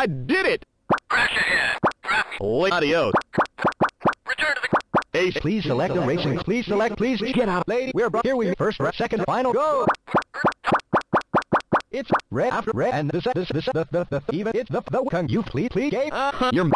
I did it! Crash ahead. Wait, adios. Return to the... Hey, please select a racing. Please select. Please get out. Lady, we're here. We first, second, final, go. It's red after red, and this, this, this, the, the, the, even it's the, the, can you please, please, game? Uh-huh. You're.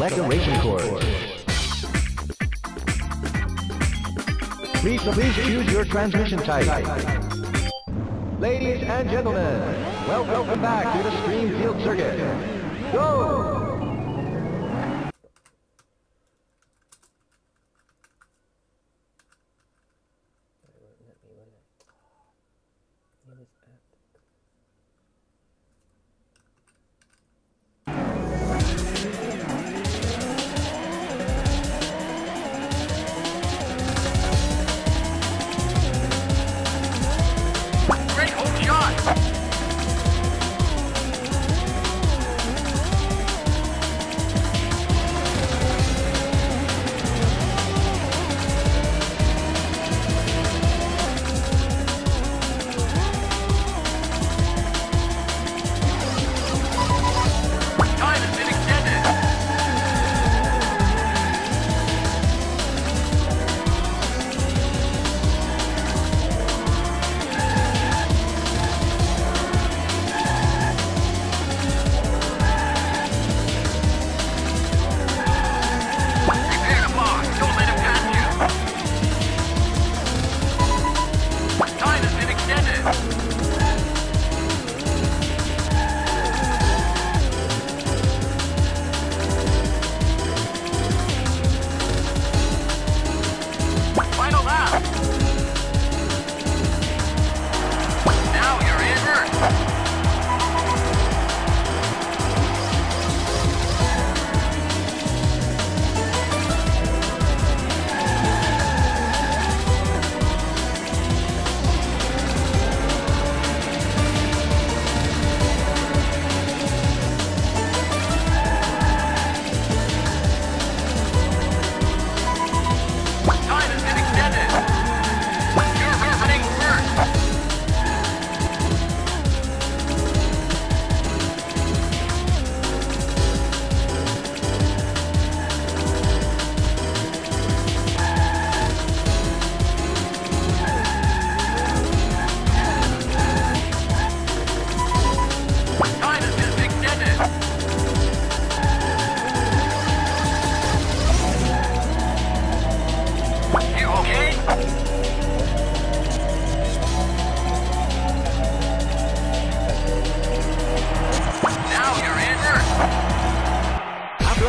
Select a racing course. Please, please choose your transmission type. Ladies and gentlemen, welcome back to the Stream Field Circuit. Go!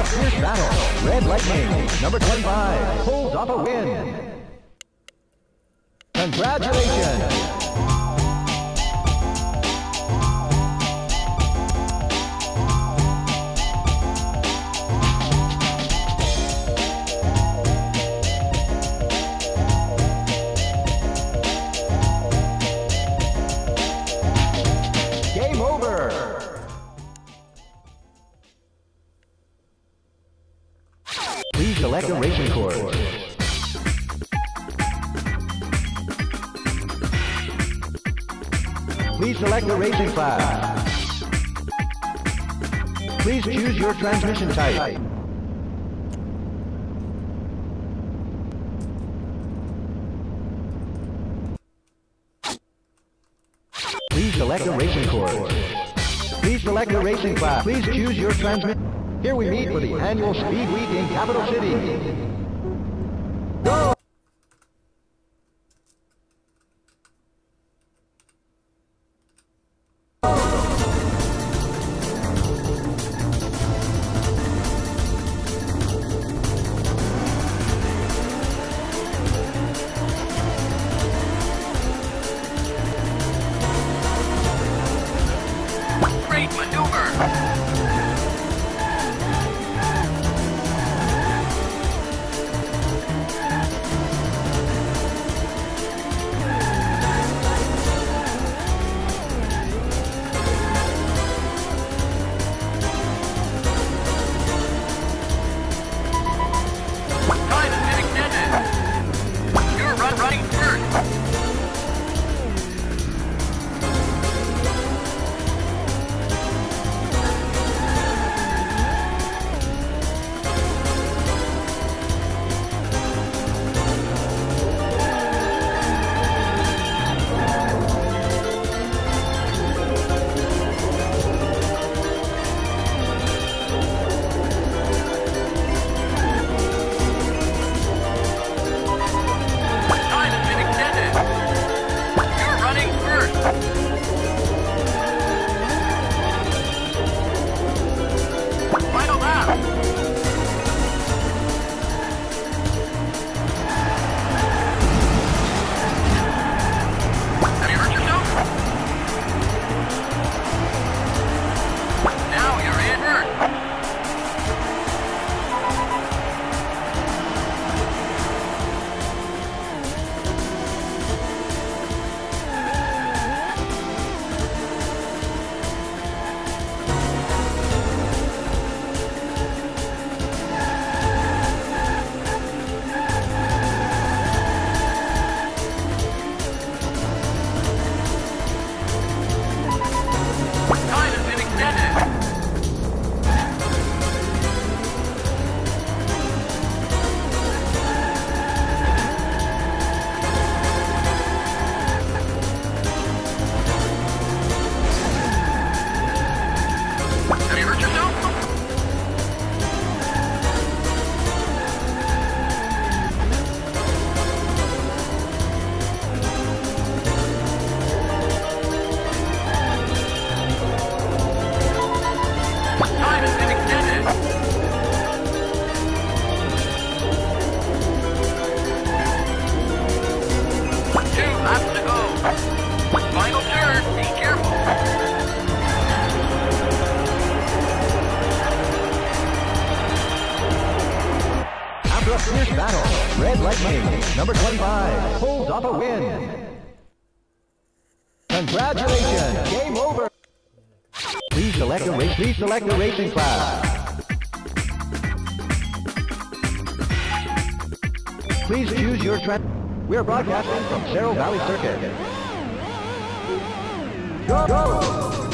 After battle, Red Lightning, number 25, pulls off a win. Congratulations! Select a racing course. Please select a racing class. Please choose your transmission type. Please select a racing course. Please select a racing class. Please choose your transmission. Here we meet for the annual Speed Week in Capital City. Go! Raid To go. Final turn. Be careful. after a fierce battle, Red Lightning, number 25, pulls off a win. Congratulations, game over. Please select a, race, please select a racing class. Please choose your track. We are broadcasting from Cerro Valley Circuit. Go! Go!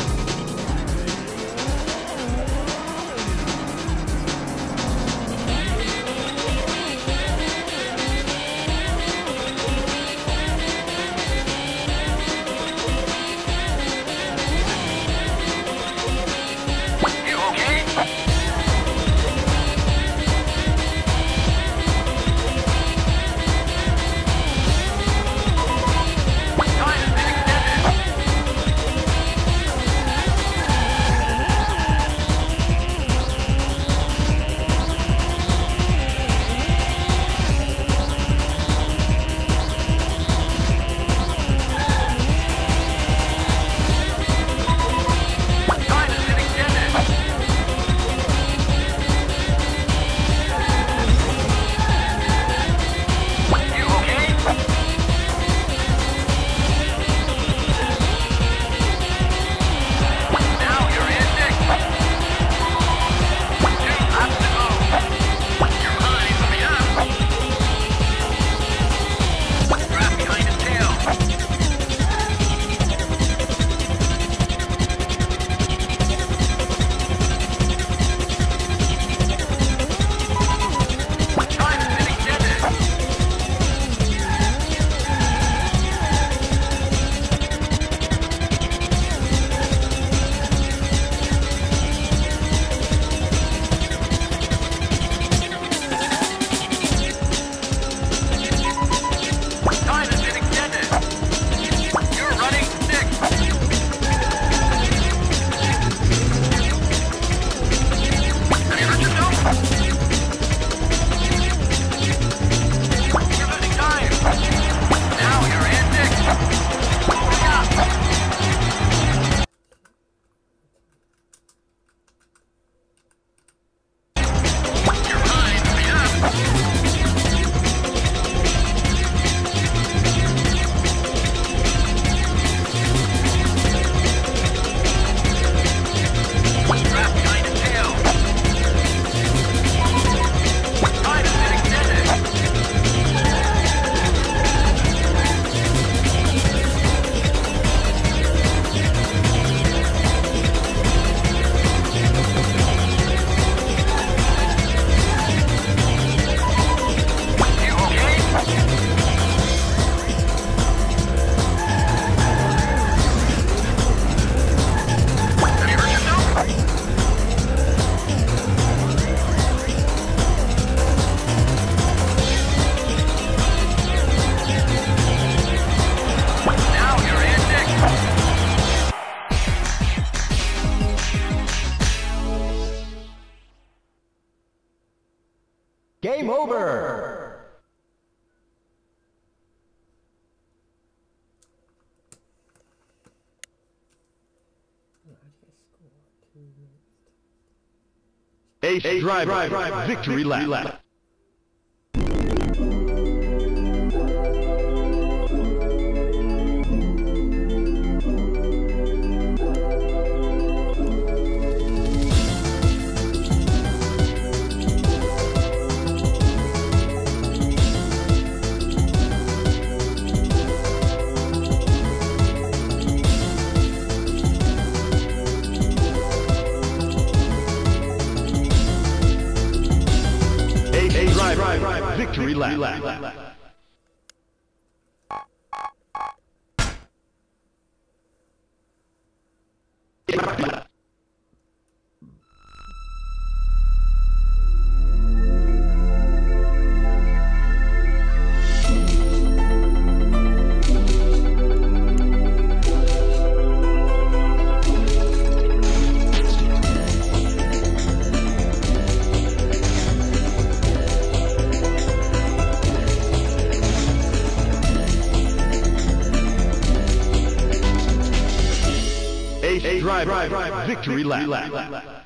Minutes? Ace, Driver, Victory Lap. Ace, Victory Lap. Victory Lap.